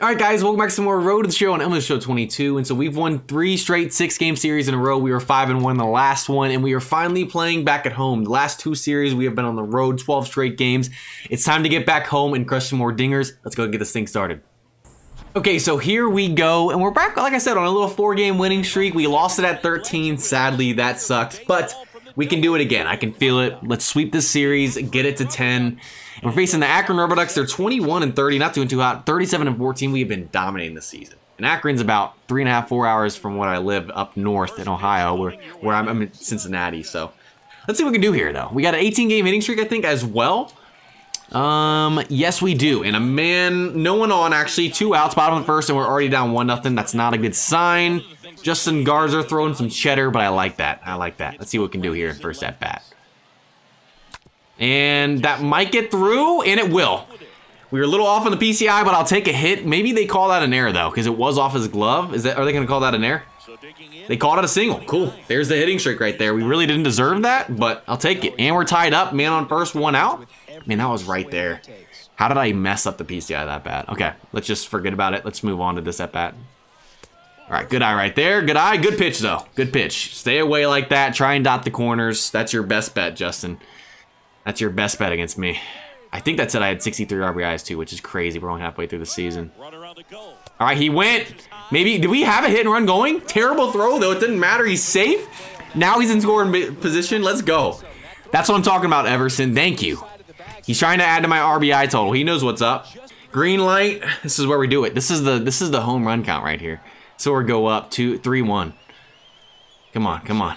All right, guys, welcome back to some more Road to the Show on MLB Show 22. And so we've won three straight six-game series in a row. We were five and one the last one, and we are finally playing back at home. The last two series, we have been on the road, 12 straight games. It's time to get back home and crush some more dingers. Let's go get this thing started. Okay, so here we go, and we're back, like I said, on a little four-game winning streak. We lost it at 13. Sadly, that sucked, but we can do it again. I can feel it. Let's sweep this series, get it to 10. And we're facing the Akron Rubberducks. They're 21 and 30, not doing too hot. 37 and 14. We have been dominating this season. And Akron's about three and a half, four hours from where I live up north in Ohio, where, where I'm, I'm in Cincinnati. So let's see what we can do here, though. We got an 18 game hitting streak, I think, as well. Um, yes, we do. And a man, no one on actually, two outs, bottom of the first, and we're already down one nothing. That's not a good sign. Justin Garza throwing some cheddar, but I like that. I like that. Let's see what we can do here in first at bat. And that might get through, and it will. We were a little off on the PCI, but I'll take a hit. Maybe they call that an error, though, because it was off his glove. Is that? Are they going to call that an error? They called it a single. Cool. There's the hitting streak right there. We really didn't deserve that, but I'll take it. And we're tied up. Man on first, one out. Man, that was right there. How did I mess up the PCI that bad? Okay, let's just forget about it. Let's move on to this at bat. All right, good eye right there. Good eye. Good pitch, though. Good pitch. Stay away like that. Try and dot the corners. That's your best bet, Justin. That's your best bet against me. I think that said I had 63 RBIs, too, which is crazy. We're only halfway through the season. All right, he went. Maybe, did we have a hit and run going? Terrible throw, though. It didn't matter. He's safe. Now he's in scoring position. Let's go. That's what I'm talking about, Everson. Thank you. He's trying to add to my RBI total. He knows what's up. Green light. This is where we do it. This is the this is the home run count right here. So we go up two, three, one. Come on, come on.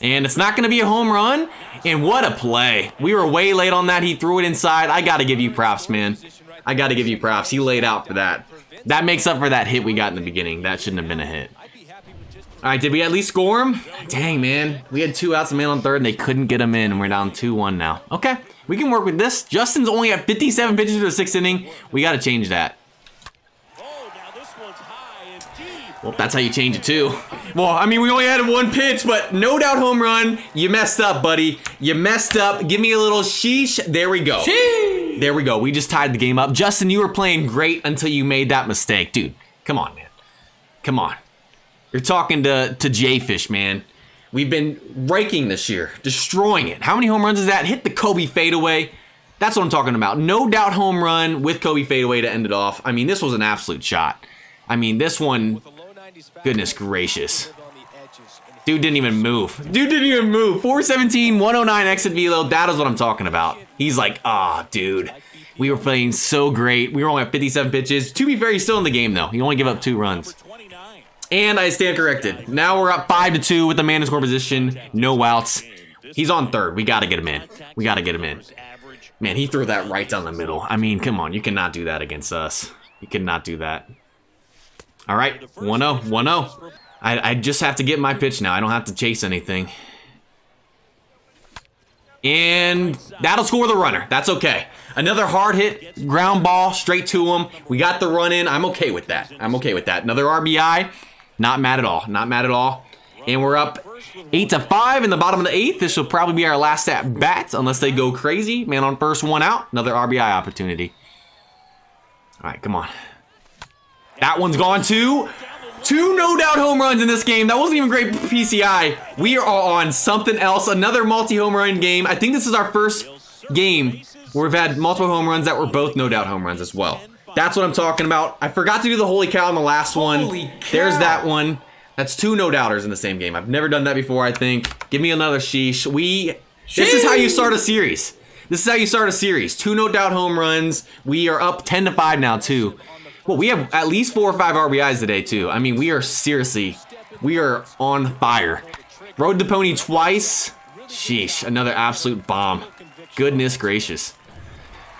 And it's not going to be a home run. And what a play. We were way late on that. He threw it inside. I got to give you props, man. I got to give you props. He laid out for that. That makes up for that hit we got in the beginning. That shouldn't have been a hit. All right, did we at least score him? Dang, man. We had two outs and man on third, and they couldn't get him in, and we're down 2-1 now. Okay, we can work with this. Justin's only at 57 pitches to the sixth inning. We got to change that. Well, that's how you change it too. Well, I mean, we only had one pitch, but no doubt home run. You messed up, buddy. You messed up. Give me a little sheesh. There we go. Sheesh. There we go. We just tied the game up. Justin, you were playing great until you made that mistake. Dude, come on, man. Come on. You're talking to, to JayFish, man. We've been raking this year, destroying it. How many home runs is that? Hit the Kobe fadeaway. That's what I'm talking about. No doubt home run with Kobe fadeaway to end it off. I mean, this was an absolute shot. I mean, this one Goodness gracious. Dude didn't even move. Dude didn't even move. 417, 109 exit velo. That is what I'm talking about. He's like, ah, oh, dude. We were playing so great. We were only at 57 pitches. To be fair, he's still in the game, though. He only gave up two runs. And I stand corrected. Now we're up 5 to two with the man in score position. No outs. He's on third. We got to get him in. We got to get him in. Man, he threw that right down the middle. I mean, come on. You cannot do that against us. You cannot do that. All right, 1-0, 1-0. I, I just have to get my pitch now. I don't have to chase anything. And that'll score the runner. That's okay. Another hard hit, ground ball, straight to him. We got the run in. I'm okay with that. I'm okay with that. Another RBI. Not mad at all. Not mad at all. And we're up 8 to 5 in the bottom of the eighth. This will probably be our last at bat unless they go crazy. Man on first, one out. Another RBI opportunity. All right, come on. That one's gone too. Two no doubt home runs in this game. That wasn't even great PCI. We are on something else. Another multi home run game. I think this is our first game where we've had multiple home runs that were both no doubt home runs as well. That's what I'm talking about. I forgot to do the holy cow in the last one. There's that one. That's two no doubters in the same game. I've never done that before, I think. Give me another sheesh. We. This is how you start a series. This is how you start a series. Two no doubt home runs. We are up 10 to 5 now, too. Well, we have at least four or five RBIs today, too. I mean, we are seriously, we are on fire. Rode the pony twice. Sheesh, another absolute bomb. Goodness gracious.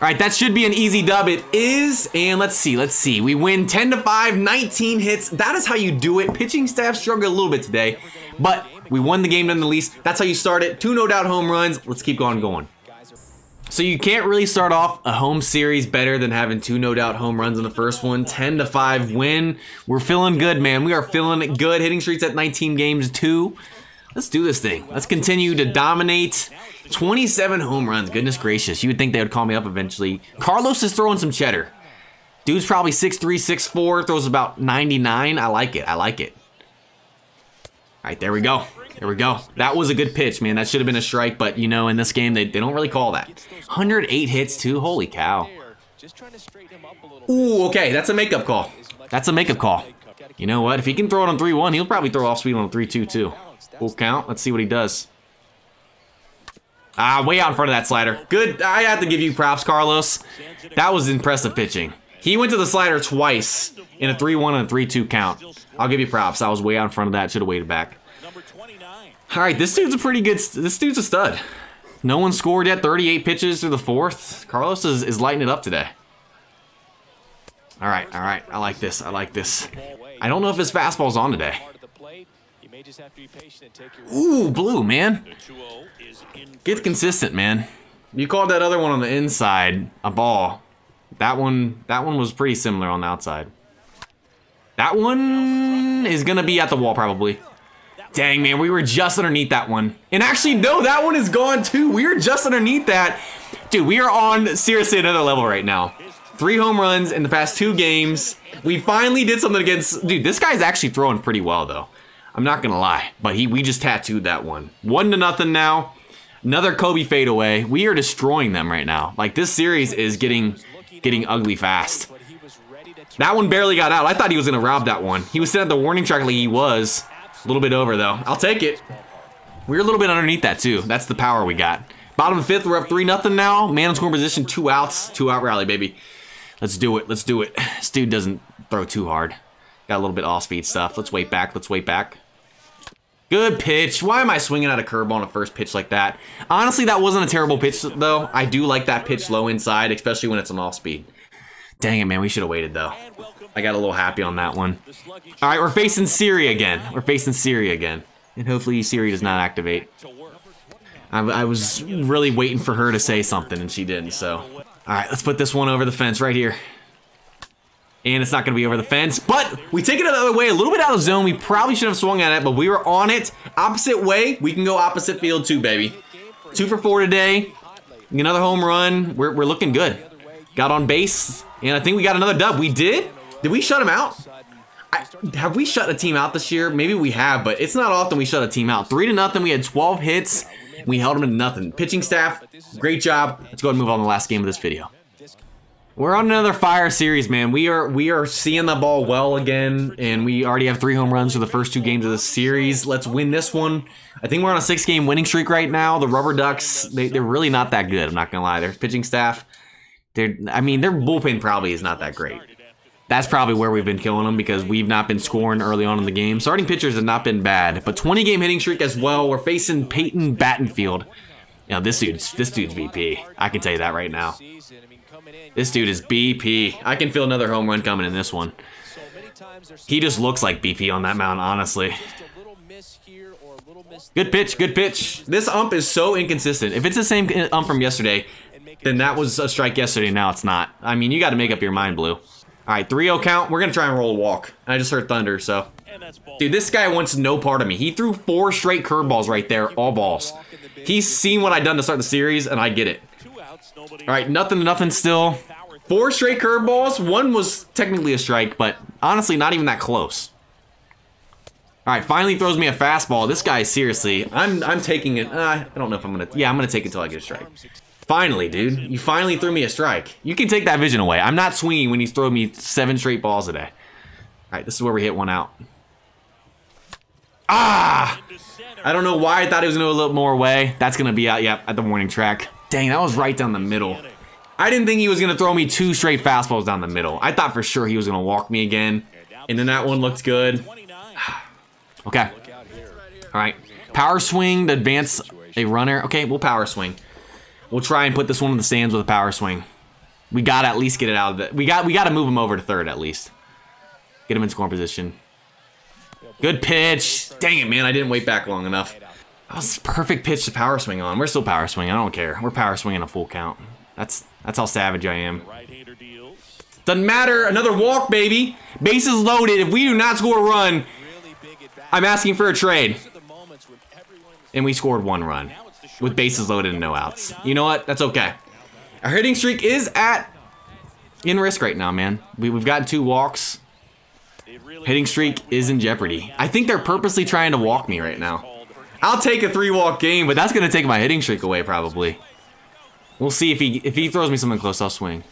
All right, that should be an easy dub. It is, and let's see, let's see. We win 10 to 5, 19 hits. That is how you do it. Pitching staff struggled a little bit today, but we won the game nonetheless. That's how you start it. Two no doubt home runs. Let's keep going going. So you can't really start off a home series better than having two no doubt home runs in the first one. 10 to 5 win. We're feeling good, man. We are feeling good. Hitting streaks at 19 games too. Let's do this thing. Let's continue to dominate. 27 home runs. Goodness gracious. You would think they would call me up eventually. Carlos is throwing some cheddar. Dude's probably 6'3", 6'4", throws about 99. I like it. I like it. All right, there we go. There we go. That was a good pitch, man. That should have been a strike, but, you know, in this game, they, they don't really call that. 108 hits, too. Holy cow. Ooh, okay. That's a makeup call. That's a makeup call. You know what? If he can throw it on 3-1, he'll probably throw off speed on 3-2, too. Full count. Let's see what he does. Ah, way out in front of that slider. Good. I have to give you props, Carlos. That was impressive pitching. He went to the slider twice in a 3-1 and a 3-2 count. I'll give you props. I was way out in front of that. Should have waited back. All right, this dude's a pretty good... This dude's a stud. No one scored yet. 38 pitches through the fourth. Carlos is, is lighting it up today. All right, all right. I like this. I like this. I don't know if his fastball's on today. Ooh, blue, man. Get consistent, man. You called that other one on the inside a ball. That one, that one was pretty similar on the outside. That one is gonna be at the wall probably. Dang, man, we were just underneath that one. And actually, no, that one is gone too. We were just underneath that. Dude, we are on seriously another level right now. Three home runs in the past two games. We finally did something against, dude, this guy's actually throwing pretty well though. I'm not gonna lie, but he we just tattooed that one. One to nothing now. Another Kobe fadeaway. We are destroying them right now. Like this series is getting getting ugly fast. That one barely got out. I thought he was going to rob that one. He was sitting at the warning track like he was. A little bit over, though. I'll take it. We're a little bit underneath that, too. That's the power we got. Bottom of fifth, we're up 3 nothing now. Man in scoring position, two outs. Two out rally, baby. Let's do it. Let's do it. This dude doesn't throw too hard. Got a little bit off-speed stuff. Let's wait back. Let's wait back. Good pitch. Why am I swinging at a curve on a first pitch like that? Honestly, that wasn't a terrible pitch, though. I do like that pitch low inside, especially when it's an off-speed. Dang it, man. We should have waited, though. I got a little happy on that one. All right, we're facing Siri again. We're facing Siri again. And hopefully Siri does not activate. I, I was really waiting for her to say something, and she didn't, so. All right, let's put this one over the fence right here. And it's not going to be over the fence, but we take it another way, a little bit out of zone. We probably should have swung at it, but we were on it. Opposite way, we can go opposite field too, baby. Two for four today. Another home run. We're, we're looking good. Got on base, and I think we got another dub. We did? Did we shut him out? I, have we shut a team out this year? Maybe we have, but it's not often we shut a team out. Three to nothing. We had 12 hits. We held them to nothing. Pitching staff, great job. Let's go ahead and move on to the last game of this video. We're on another fire series, man. We are we are seeing the ball well again, and we already have three home runs for the first two games of the series. Let's win this one. I think we're on a six-game winning streak right now. The Rubber Ducks, they, they're really not that good. I'm not gonna lie. Their pitching staff, they're I mean their bullpen probably is not that great. That's probably where we've been killing them because we've not been scoring early on in the game. Starting pitchers have not been bad, but 20 game hitting streak as well. We're facing Peyton Battenfield. You know, this dude's this dude's BP. I can tell you that right now. This dude is BP. I can feel another home run coming in this one. He just looks like BP on that mound, honestly. Good pitch, good pitch. This ump is so inconsistent. If it's the same ump from yesterday, then that was a strike yesterday, now it's not. I mean, you got to make up your mind, Blue. All right, 3-0 count. We're going to try and roll a walk. I just heard thunder, so. Dude, this guy wants no part of me. He threw four straight curveballs right there, all balls. He's seen what I've done to start the series, and I get it. All right, nothing nothing still. Four straight curveballs. One was technically a strike, but honestly, not even that close. All right, finally throws me a fastball. This guy, seriously, I'm I'm taking it. Uh, I don't know if I'm gonna. Yeah, I'm gonna take it until I get a strike. Finally, dude, you finally threw me a strike. You can take that vision away. I'm not swinging when he's throwing me seven straight balls a day. All right, this is where we hit one out. Ah! I don't know why I thought he was gonna go a little more away. That's gonna be out, yep, at the warning track. Dang, that was right down the middle. I didn't think he was going to throw me two straight fastballs down the middle. I thought for sure he was going to walk me again. And then that one looked good. okay. All right. Power swing to advance a runner. Okay, we'll power swing. We'll try and put this one in the stands with a power swing. We got to at least get it out of it. We got we got to move him over to third at least. Get him in scoring position. Good pitch. Dang it, man. I didn't wait back long enough. That was perfect pitch to power swing on. We're still power swinging. I don't care. We're power swinging a full count. That's that's how savage I am. Doesn't matter. Another walk, baby. Bases loaded. If we do not score a run, I'm asking for a trade. And we scored one run with bases loaded and no outs. You know what? That's okay. Our hitting streak is at in risk right now, man. We, we've got two walks. Hitting streak is in jeopardy. I think they're purposely trying to walk me right now. I'll take a three walk game, but that's gonna take my hitting streak away probably. We'll see if he if he throws me something close, I'll swing.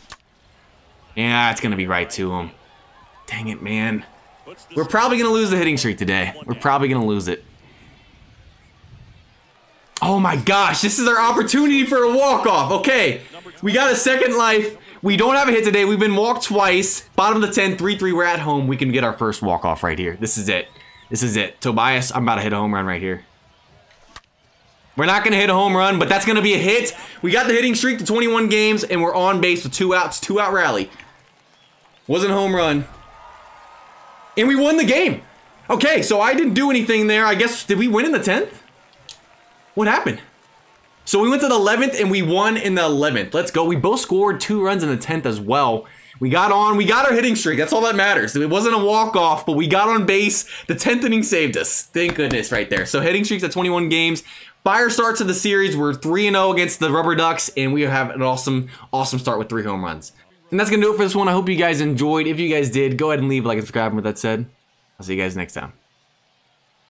Yeah, it's gonna be right to him. Dang it, man. We're probably gonna lose the hitting streak today. We're probably gonna lose it. Oh my gosh, this is our opportunity for a walk-off. Okay, we got a second life. We don't have a hit today. We've been walked twice. Bottom of the 10, 3-3. We're at home. We can get our first walk-off right here. This is it. This is it. Tobias, I'm about to hit a home run right here. We're not going to hit a home run, but that's going to be a hit. We got the hitting streak to 21 games, and we're on base with two outs. Two-out rally. Wasn't home run. And we won the game. Okay, so I didn't do anything there. I guess, did we win in the 10th? What happened? So we went to the 11th and we won in the 11th. Let's go. We both scored two runs in the 10th as well. We got on. We got our hitting streak. That's all that matters. It wasn't a walk-off, but we got on base. The 10th inning saved us. Thank goodness right there. So hitting streaks at 21 games. Fire starts of the series. We're 3-0 against the Rubber Ducks, and we have an awesome, awesome start with three home runs. And that's going to do it for this one. I hope you guys enjoyed. If you guys did, go ahead and leave a like and subscribe. And with that said, I'll see you guys next time.